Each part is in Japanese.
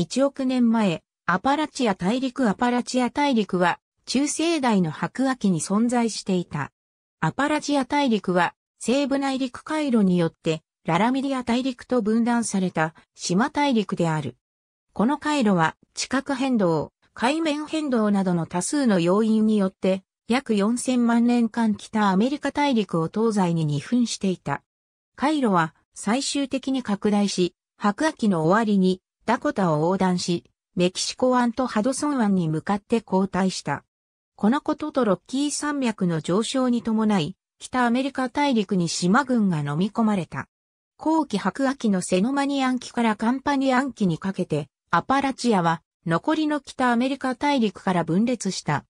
1億年前、アパラチア大陸アパラチア大陸は中生代の白亜紀に存在していた。アパラチア大陸は西部内陸回路によってララミディア大陸と分断された島大陸である。この回路は地殻変動、海面変動などの多数の要因によって約4000万年間北アメリカ大陸を東西に二分していた。回路は最終的に拡大し、白亜紀の終わりにダコタを横断し、メキシコ湾とハドソン湾に向かって後退した。このこととロッキー山脈の上昇に伴い、北アメリカ大陸に島軍が飲み込まれた。後期白亜紀のセノマニアン期からカンパニアン期にかけて、アパラチアは残りの北アメリカ大陸から分裂した。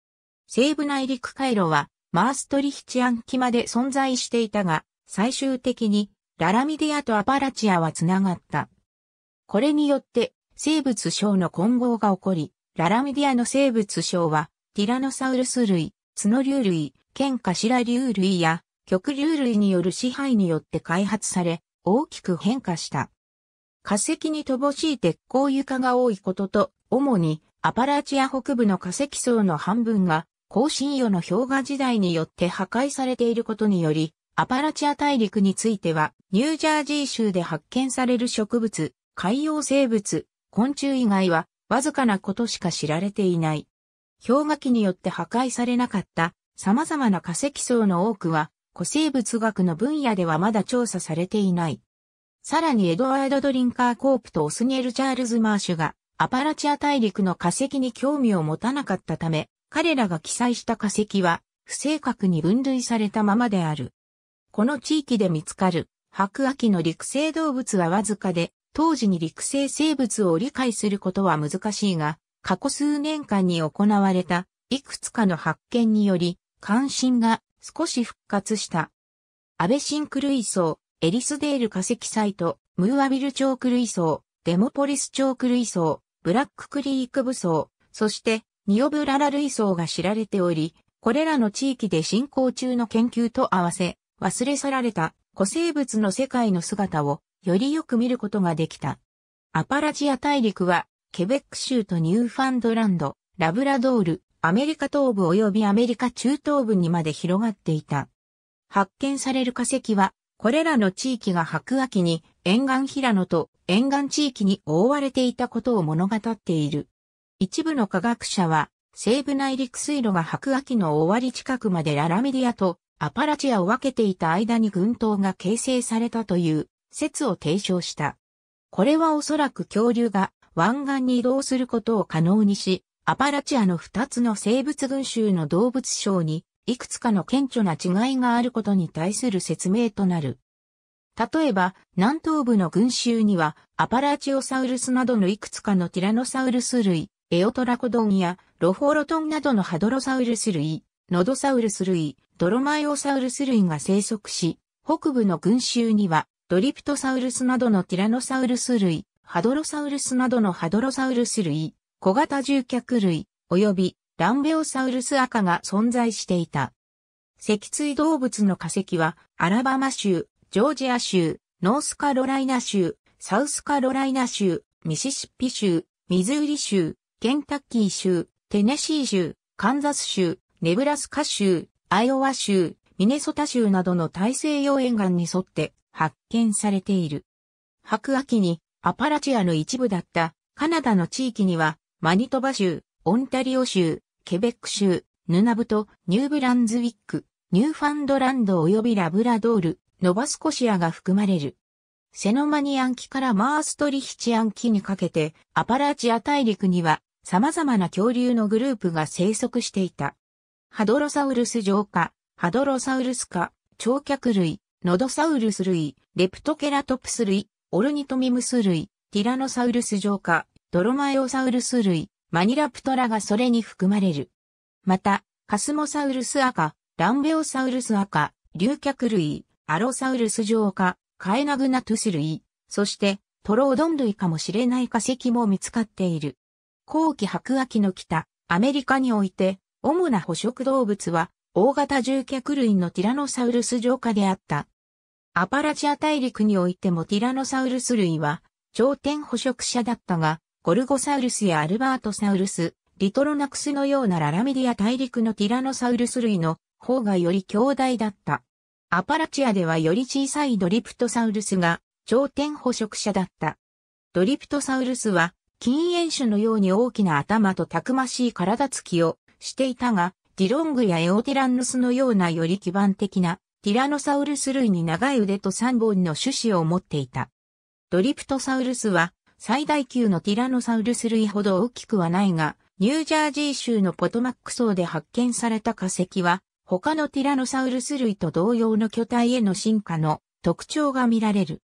西部内陸回路はマーストリヒチアン期まで存在していたが、最終的にララミディアとアパラチアは繋がった。これによって生物相の混合が起こり、ララミディアの生物相は、ティラノサウルス類、角竜類、堅頭竜類や、曲竜類による支配によって開発され、大きく変化した。化石に乏しい鉄鉱床が多いことと、主にアパラチア北部の化石層の半分が、更新世の氷河時代によって破壊されていることにより、アパラチア大陸については、ニュージャージー州で発見される植物、海洋生物、昆虫以外はわずかなことしか知られていない。氷河期によって破壊されなかった様々な化石層の多くは古生物学の分野ではまだ調査されていない。さらにエドワード・ドリンカー・コープとオスニエル・チャールズ・マーシュがアパラチア大陸の化石に興味を持たなかったため、彼らが記載した化石は不正確に分類されたままである。この地域で見つかる白亜紀の陸生動物はわずかで、当時に陸生生物を理解することは難しいが、過去数年間に行われたいくつかの発見により関心が少し復活した。安倍シンクルイ層、エリスデール化石サイト、ムーアビルチョーク類層、デモポリスチョーク類層、ブラッククリーク部層、そしてニオブララ類層が知られており、これらの地域で進行中の研究と合わせ、忘れ去られた古生物の世界の姿をよりよく見ることができた。アパラチア大陸は、ケベック州とニューファンドランド、ラブラドール、アメリカ東部及びアメリカ中東部にまで広がっていた。発見される化石は、これらの地域が白亜紀に沿岸平野と沿岸地域に覆われていたことを物語っている。一部の科学者は、西部内陸水路が白亜紀の終わり近くまでララミディアとアパラチアを分けていた間に群島が形成されたという説を提唱した。これはおそらく恐竜が湾岸に移動することを可能にし、アパラチアの二つの生物群衆の動物賞にいくつかの顕著な違いがあることに対する説明となる。例えば、南東部の群衆には、アパラチオサウルスなどのいくつかのティラノサウルス類、エオトラコドンやロフォロトンなどのハドロサウルス類、ノドサウルス類、ドロマエオサウルス類が生息し、北部の群集にはドリプトサウルスなどのティラノサウルス類、ハドロサウルスなどのハドロサウルス類、小型獣脚類、及びランベオサウルス亜科が存在していた。脊椎動物の化石は、アラバマ州、ジョージア州、ノースカロライナ州、サウスカロライナ州、ミシシッピ州、ミズーリ州、ケンタッキー州、テネシー州、カンザス州、ネブラスカ州、アイオワ州、ミネソタ州などの大西洋沿岸に沿って発見されている。白亜紀にアパラチアの一部だったカナダの地域にはマニトバ州、オンタリオ州、ケベック州、ヌナブト、ニューブランズウィック、ニューファンドランド及びラブラドール、ノバスコシアが含まれる。セノマニアン期からマーストリヒチアン期にかけてアパラチア大陸には様々な恐竜のグループが生息していた。ハドロサウルス上科、ハドロサウルス科、長脚類、ノドサウルス類、レプトケラトプス類、オルニトミムス類、ティラノサウルス浄化、ドロマエオサウルス類、マニラプトラがそれに含まれる。また、カスモサウルス赤、ランベオサウルス赤、竜脚類、アロサウルス浄化、カエナグナトゥス類、そしてトロオドン類かもしれない化石も見つかっている。後期白亜紀の北、アメリカにおいて、主な捕食動物は大型獣脚類のティラノサウルス浄化であった。アパラチア大陸においてもティラノサウルス類は頂点捕食者だったが、ゴルゴサウルスやアルバートサウルス、リトロナクスのようなララミディア大陸のティラノサウルス類の方がより強大だった。アパラチアではより小さいドリプトサウルスが頂点捕食者だった。ドリプトサウルスは近縁種のように大きな頭とたくましい体つきをしていたが、ディロングやエオティランヌスのようなより基盤的なティラノサウルス類に長い腕と3本の手指を持っていた。ドリプトサウルスは最大級のティラノサウルス類ほど大きくはないが、ニュージャージー州のポトマック層で発見された化石は、他のティラノサウルス類と同様の巨体への進化の特徴が見られる。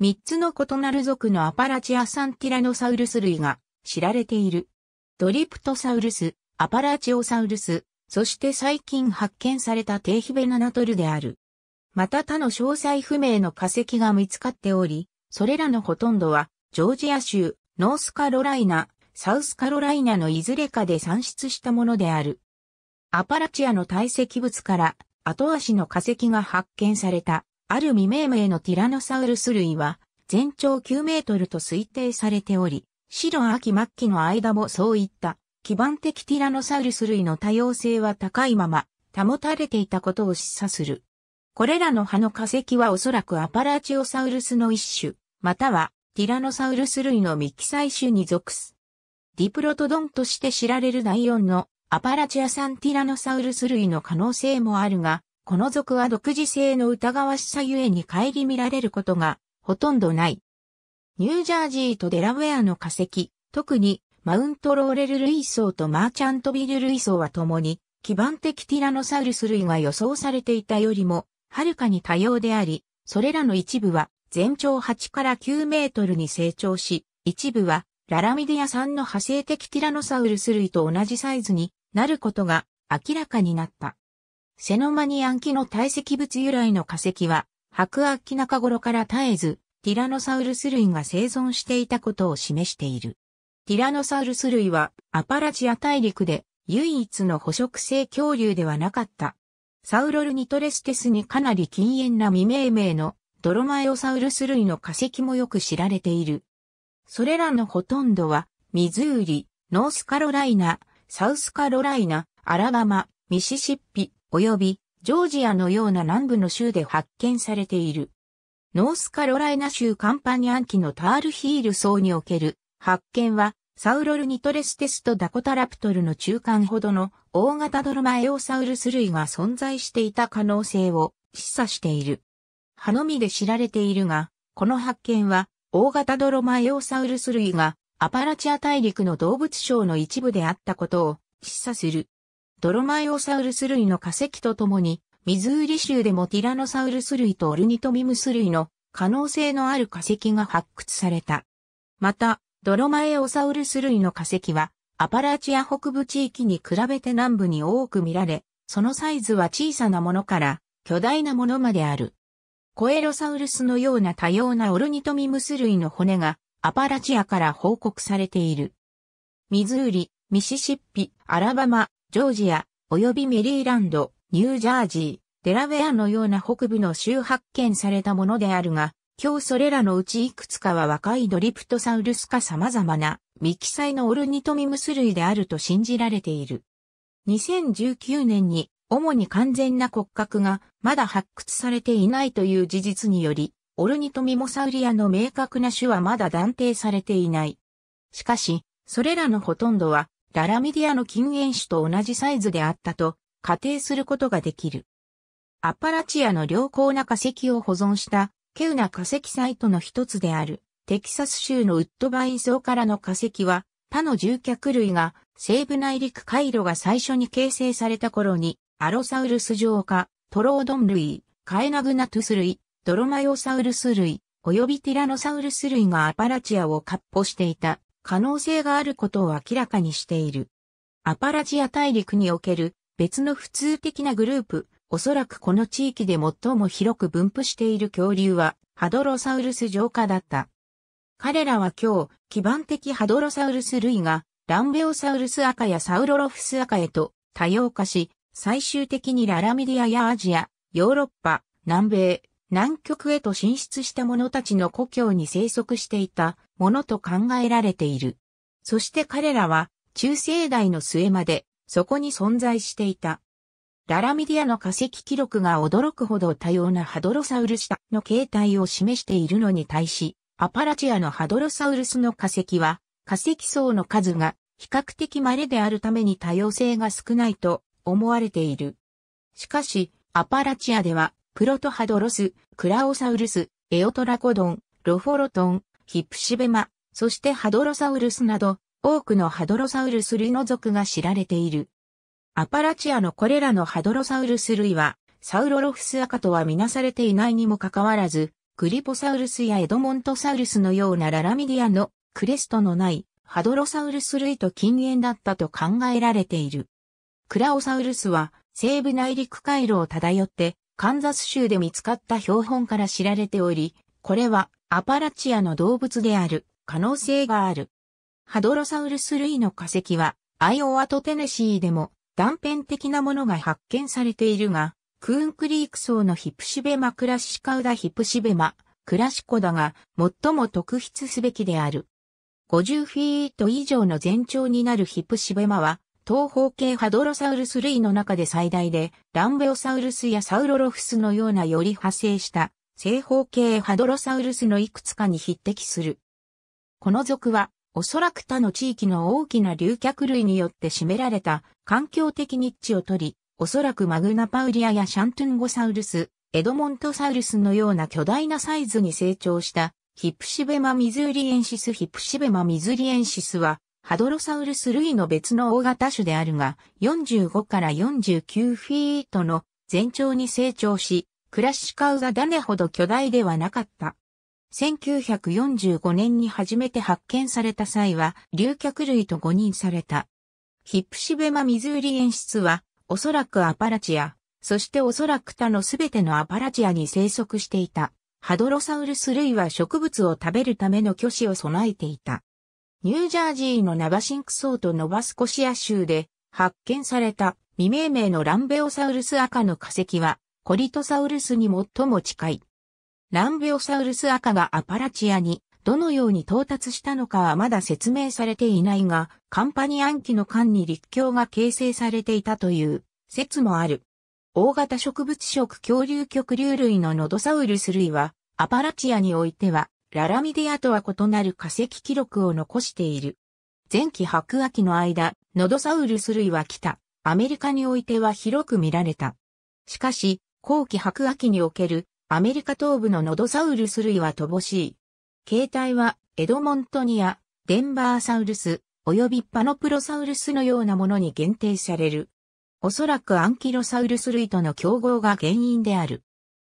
三つの異なる属のアパラチア産ティラノサウルス類が知られている。ドリプトサウルス、アパラチオサウルス、そして最近発見された低ヒベナナトルである。また他の詳細不明の化石が見つかっており、それらのほとんどはジョージア州、ノースカロライナ、サウスカロライナのいずれかで産出したものである。アパラチアの堆積物から後足の化石が発見された、ある未命名のティラノサウルス類は全長9メートルと推定されており、白秋末期の間もそういった基盤的ティラノサウルス類の多様性は高いまま保たれていたことを示唆する。これらの葉の化石はおそらくアパラチオサウルスの一種、またはティラノサウルス類の未記載種に属す。ディプロトドンとして知られる第4のアパラチア産ティラノサウルス類の可能性もあるが、この属は独自性の疑わしさゆえに顧みられることがほとんどない。ニュージャージーとデラウェアの化石、特にマウントローレル累層とマーチャントビル累層は共に基盤的ティラノサウルス類が予想されていたよりもはるかに多様であり、それらの一部は全長8から9メートルに成長し、一部はララミディア産の派生的ティラノサウルス類と同じサイズになることが明らかになった。セノマニアン期の堆積物由来の化石は、白亜紀中頃から絶えず、ティラノサウルス類が生存していたことを示している。ティラノサウルス類はアパラチア大陸で唯一の捕食性恐竜ではなかった。サウロルニトレステスにかなり近縁な未命名のドロマエオサウルス類の化石もよく知られている。それらのほとんどは、ミズーリ、ノースカロライナ、サウスカロライナ、アラバマ、ミシシッピ、及びジョージアのような南部の州で発見されている。ノースカロライナ州カンパニアン期のタールヒール層における発見は、サウロルニトレステスとダコタラプトルの中間ほどの大型ドロマエオサウルス類が存在していた可能性を示唆している。葉のみで知られているが、この発見は、大型ドロマエオサウルス類がアパラチア大陸の動物省の一部であったことを示唆する。ドロマエオサウルス類の化石とともに、ミズーリ州でもティラノサウルス類とオルニトミムス類の可能性のある化石が発掘された。また、ドロマエオサウルス類の化石は、アパラチア北部地域に比べて南部に多く見られ、そのサイズは小さなものから巨大なものまである。コエロサウルスのような多様なオルニトミムス類の骨がアパラチアから報告されている。ミズーリ、ミシシッピ、アラバマ、ジョージア、及びメリーランド、ニュージャージー、デラウェアのような北部の州発見されたものであるが、今日それらのうちいくつかは若いドリプトサウルスか様々な未記載のオルニトミムス類であると信じられている。2019年に主に完全な骨格がまだ発掘されていないという事実により、オルニトミモサウリアの明確な種はまだ断定されていない。しかし、それらのほとんどは、ララミディアの禁煙種と同じサイズであったと仮定することができる。アパラチアの良好な化石を保存した稀有な化石サイトの一つであるテキサス州のウッドバイン層からの化石は他の獣脚類が西部内陸回路が最初に形成された頃にアロサウルス状化、トロードン類、カエナグナトゥス類、ドロマイオサウルス類、及びティラノサウルス類がアパラチアを割歩していた可能性があることを明らかにしている。アパラチア大陸における別の普通的なグループ、おそらくこの地域で最も広く分布している恐竜はハドロサウルス浄化だった。彼らは今日、基盤的ハドロサウルス類がランベオサウルスアカやサウロロフスアカへと多様化し、最終的にララミディアやアジア、ヨーロッパ、南米、南極へと進出した者たちの故郷に生息していたものと考えられている。そして彼らは中生代の末までそこに存在していた。ララミディアの化石記録が驚くほど多様なハドロサウルスの形態を示しているのに対し、アパラチアのハドロサウルスの化石は化石層の数が比較的稀であるために多様性が少ないと思われている。しかし、アパラチアでは、プロトハドロス、クラオサウルス、エオトラコドン、ロフォロトン、ヒプシベマ、そしてハドロサウルスなど、多くのハドロサウルス類の属が知られている。アパラチアのこれらのハドロサウルス類は、サウロロフスアカとはみなされていないにもかかわらず、クリポサウルスやエドモントサウルスのようなララミディアのクレストのないハドロサウルス類と近縁だったと考えられている。クラオサウルスは西部内陸回路を漂ってカンザス州で見つかった標本から知られており、これはアパラチアの動物である可能性がある。ハドロサウルス類の化石は、アイオワとテネシーでも断片的なものが発見されているが、クーンクリーク層のヒプシベマクラシカウダヒプシベマ、クラシコダが最も特筆すべきである。50フィート以上の全長になるヒプシベマは、東方系ハドロサウルス類の中で最大で、ランベオサウルスやサウロロフスのようなより派生した正方形ハドロサウルスのいくつかに匹敵する。この属は、おそらく他の地域の大きな竜脚類によって占められた環境的ニッチを取り、おそらくマグナパウリアやシャントゥンゴサウルス、エドモントサウルスのような巨大なサイズに成長したヒプシベマミズーリエンシスヒプシベマミズリエンシスはハドロサウルス類の別の大型種であるが45から49フィートの全長に成長しクラシカウダ種ほど巨大ではなかった。1945年に初めて発見された際は、流脚類と誤認された。ヒップシベマミズーリ演出は、おそらくアパラチア、そしておそらく他のすべてのアパラチアに生息していた。ハドロサウルス類は植物を食べるための虚子を備えていた。ニュージャージーのナバシンクソーとノバスコシア州で発見された未命名のランベオサウルス赤の化石はコリトサウルスに最も近い。ランベオサウルス赤がアパラチアにどのように到達したのかはまだ説明されていないが、カンパニアン期の間に陸橋が形成されていたという説もある。大型植物食恐竜極竜類のノドサウルス類は、アパラチアにおいては、ララミディアとは異なる化石記録を残している。前期白亜紀の間、ノドサウルス類は北、アメリカにおいては広く見られた。しかし、後期白亜紀におけるアメリカ東部のノドサウルス類は乏しい。形態はエドモントニア、デンバーサウルス、及びパノプロサウルスのようなものに限定される。おそらくアンキロサウルス類との競合が原因である。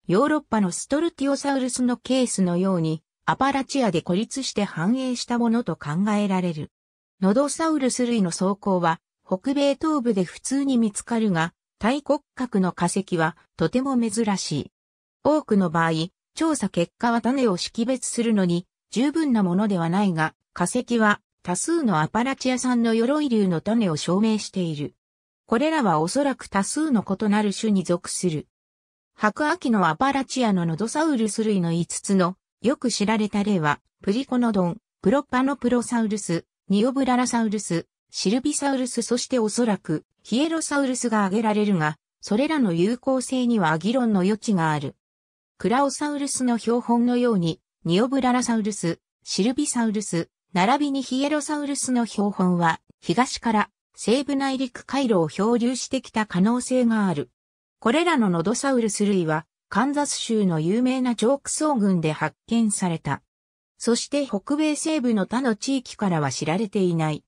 ヨーロッパのストルティオサウルスのケースのように、アパラチアで孤立して繁栄したものと考えられる。ノドサウルス類の走行は、北米東部で普通に見つかるが、大骨格の化石はとても珍しい。多くの場合、調査結果は種を識別するのに十分なものではないが、化石は多数のアパラチア産の鎧竜の種を証明している。これらはおそらく多数の異なる種に属する。白亜紀のアパラチアのノドサウルス類の5つのよく知られた例は、プリコノドン、プロパノプロサウルス、ニオブララサウルス、シルビサウルスそしておそらくヒエロサウルスが挙げられるが、それらの有効性には議論の余地がある。クラオサウルスの標本のように、ニオブララサウルス、シルビサウルス、並びにヒエロサウルスの標本は、東から西部内陸回路を漂流してきた可能性がある。これらのノドサウルス類は、カンザス州の有名なチョーク層群で発見された。そして北米西部の他の地域からは知られていない。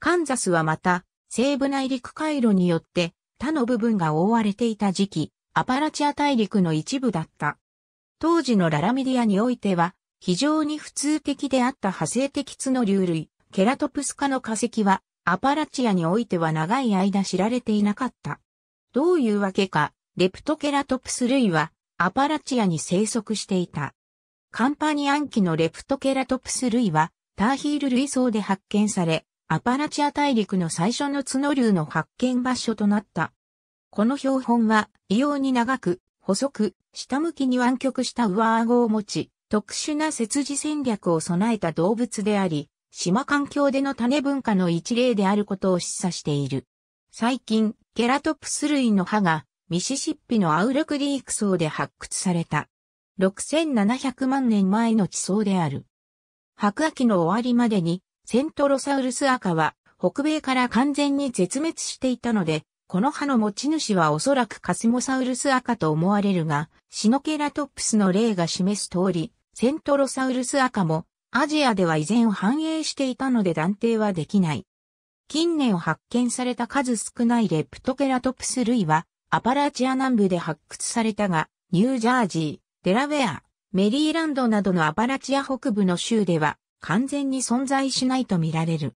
カンザスはまた、西部内陸回路によって他の部分が覆われていた時期、アパラチア大陸の一部だった。当時のララミディアにおいては、非常に普通的であった派生的角竜類、ケラトプス科の化石は、アパラチアにおいては長い間知られていなかった。どういうわけか、レプトケラトプス類は、アパラチアに生息していた。カンパニアン期のレプトケラトプス類は、ターヒール類層で発見され、アパラチア大陸の最初の角竜の発見場所となった。この標本は異様に長く、細く、下向きに湾曲した上顎を持ち、特殊な切字戦略を備えた動物であり、島環境での種文化の一例であることを示唆している。最近、ケラトプス類の歯がミシシッピのアウルクリーク層で発掘された。6700万年前の地層である。白亜紀の終わりまでにセントロサウルス赤は北米から完全に絶滅していたので、この歯の持ち主はおそらくカスモサウルス赤と思われるが、シノケラトプスの例が示す通り、セントロサウルス赤もアジアでは依然繁栄していたので断定はできない。近年発見された数少ないレプトケラトプス類はアパラチア南部で発掘されたが、ニュージャージー、デラウェア、メリーランドなどのアパラチア北部の州では完全に存在しないとみられる。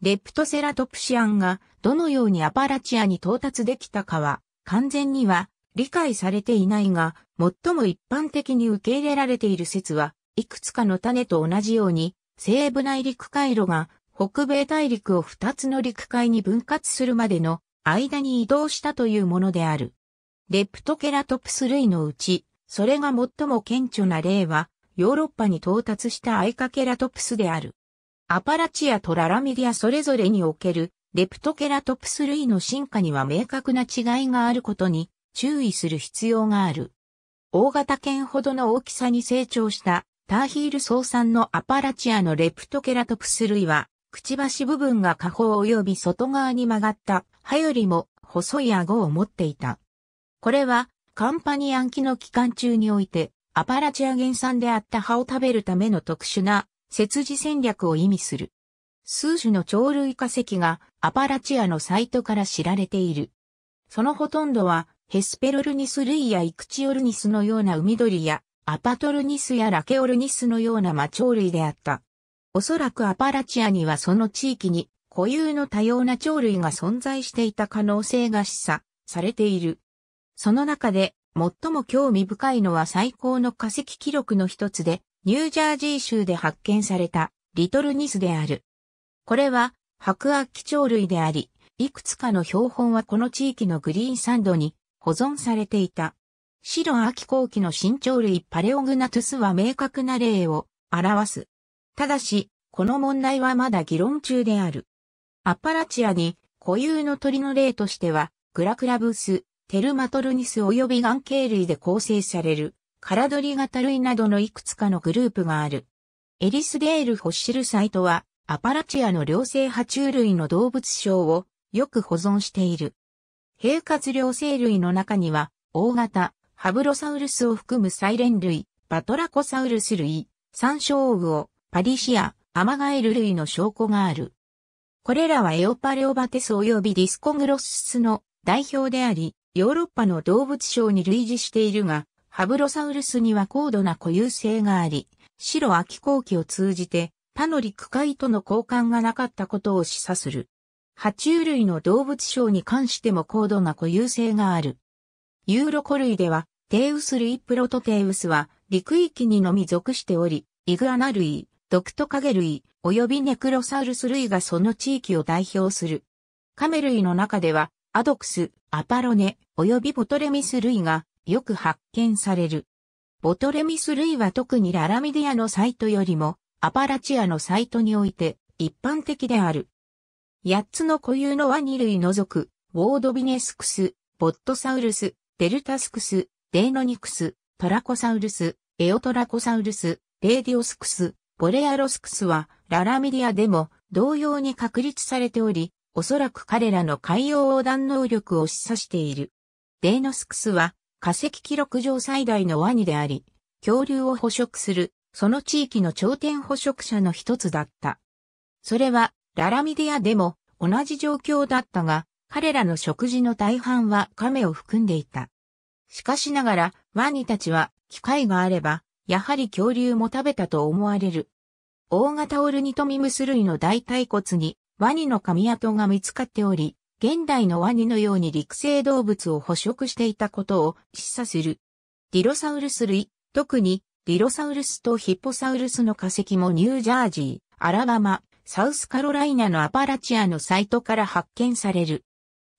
レプトセラトプシアンがどのようにアパラチアに到達できたかは完全には理解されていないが、最も一般的に受け入れられている説は、いくつかの種と同じように、西部内陸回路が北米大陸を二つの陸海に分割するまでの間に移動したというものである。レプトケラトプス類のうち、それが最も顕著な例は、ヨーロッパに到達したアイカケラトプスである。アパラチアとララミディアそれぞれにおけるレプトケラトプス類の進化には明確な違いがあることに注意する必要がある。大型犬ほどの大きさに成長したターヒール総産のアパラチアのレプトケラトプス類は、くちばし部分が下方及び外側に曲がった歯よりも細い顎を持っていた。これはカンパニアン期の期間中においてアパラチア原産であった歯を食べるための特殊な切字戦略を意味する。数種の鳥類化石がアパラチアのサイトから知られている。そのほとんどはヘスペロルニス類やイクチオルニスのような海鳥やアパトルニスやラケオルニスのような魔鳥類であった。おそらくアパラチアにはその地域に固有の多様な鳥類が存在していた可能性が示唆されている。その中で最も興味深いのは最高の化石記録の一つでニュージャージー州で発見されたリトルニスである。これは白亜紀鳥類であり、いくつかの標本はこの地域のグリーンサンドに保存されていた。白亜紀後期の新鳥類パレオグナトゥスは明確な例を表す。ただし、この問題はまだ議論中である。アパラチアに固有の鳥の例としては、グラクラブス、テルマトルニス及び眼形類で構成されるカラドリ型類などのいくつかのグループがある。エリスデール・フォッシルサイトは、アパラチアの両生爬虫類の動物賞をよく保存している。平滑両生類の中には、大型、ハブロサウルスを含むサイレン類、バトラコサウルス類、サンショウウオ、パリシア、アマガエル類の証拠がある。これらはエオパレオバテス及びディスコグロッスの代表であり、ヨーロッパの動物賞に類似しているが、ハブロサウルスには高度な固有性があり、白秋後期を通じて他の陸海との交換がなかったことを示唆する。爬虫類の動物賞に関しても高度な固有性がある。ユーロコ類では、テウス類プロトテウスは陸域にのみ属しており、イグアナ類、ドクトカゲ類、及びネクロサウルス類がその地域を代表する。カメ類の中では、アドクス、アパロネ、及びボトレミス類がよく発見される。ボトレミス類は特にララミディアのサイトよりもアパラチアのサイトにおいて一般的である。八つの固有のワニ類除く、ウォードビネスクス、ボットサウルス、デルタスクス、デーノニクス、トラコサウルス、エオトラコサウルス、レーディオスクス、ボレアロスクスはララミディアでも同様に確立されており、おそらく彼らの海洋横断能力を示唆している。デーノスクスは化石記録上最大のワニであり、恐竜を捕食する、その地域の頂点捕食者の一つだった。それは、ララミディアでも同じ状況だったが、彼らの食事の大半は亀を含んでいた。しかしながら、ワニたちは、機会があれば、やはり恐竜も食べたと思われる。大型オルニトミムス類の大腿骨に、ワニの髪跡が見つかっており、現代のワニのように陸生動物を捕食していたことを示唆する。ディロサウルス類、特にディロサウルスとヒッポサウルスの化石もニュージャージー、アラバマ、サウスカロライナのアパラチアのサイトから発見される。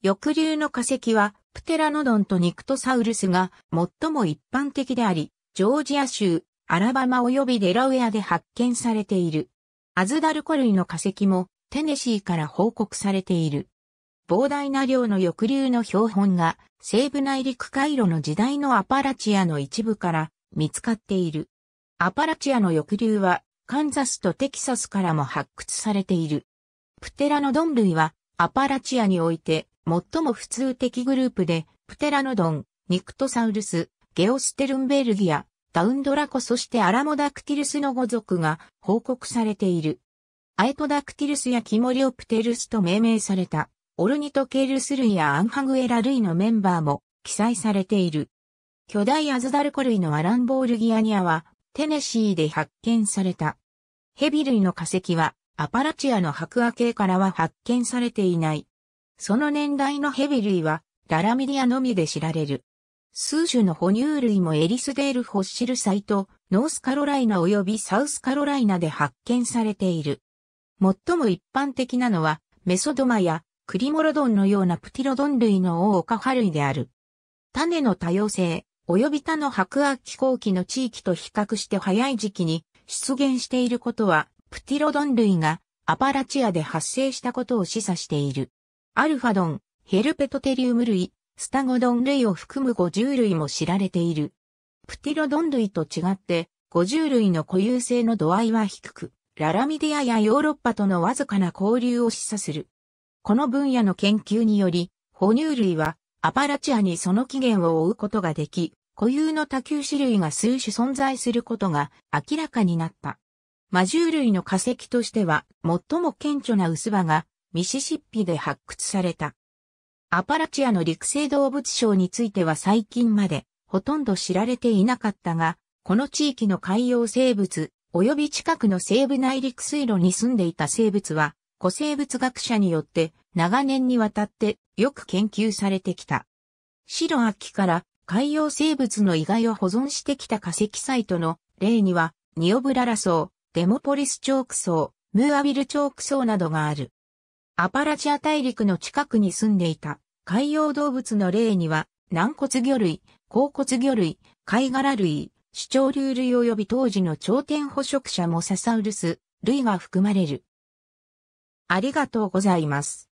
翼竜の化石はプテラノドンとニクトサウルスが最も一般的であり、ジョージア州、アラバマ及びデラウェアで発見されている。アズダルコ類の化石もテネシーから報告されている。膨大な量の翼流の標本が西部内陸回路の時代のアパラチアの一部から見つかっている。アパラチアの翼流はカンザスとテキサスからも発掘されている。プテラノドン類はアパラチアにおいて最も普通的グループでプテラノドン、ニクトサウルス、ゲオステルンベルギア、ダウンドラコそしてアラモダクティルスの語族が報告されている。アエトダクティルスやキモリオプテルスと命名されたオルニトケルス類やアンハグエラ類のメンバーも記載されている。巨大アズダルコ類のアランボールギアニアはテネシーで発見された。ヘビ類の化石はアパラチアの白亜系からは発見されていない。その年代のヘビ類はララミディアのみで知られる。数種の哺乳類もエリスデール・フォッシルサイト、ノースカロライナ及びサウスカロライナで発見されている。最も一般的なのは、メソドマやクリモロドンのようなプティロドン類の大 oka 葉類である。種の多様性、及び他の白亜気候期の地域と比較して早い時期に出現していることは、プティロドン類がアパラチアで発生したことを示唆している。アルファドン、ヘルペトテリウム類、スタゴドン類を含む50類も知られている。プティロドン類と違って、50類の固有性の度合いは低く、ララミディアやヨーロッパとのわずかな交流を示唆する。この分野の研究により、哺乳類はアパラチアにその起源を追うことができ、固有の多球種類が数種存在することが明らかになった。魔獣類の化石としては最も顕著な薄葉がミシシッピで発掘された。アパラチアの陸生動物賞については最近までほとんど知られていなかったが、この地域の海洋生物及び近くの西部内陸水路に住んでいた生物は古生物学者によって長年にわたってよく研究されてきた。白秋から海洋生物の遺骸を保存してきた化石サイトの例にはニオブララ層、デモポリスチョーク層、ムーアビルチョーク層などがある。アパラチア大陸の近くに住んでいた海洋動物の例には、軟骨魚類、甲骨魚類、貝殻類、主張流類及び当時の頂点捕食者モササウルス類が含まれる。ありがとうございます。